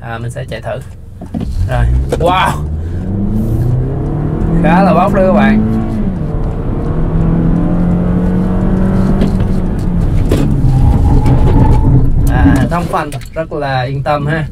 à, mình sẽ chạy thử. Rồi. Wow. Khá là bốc đấy các bạn. À, thông phanh rất là yên tâm ha.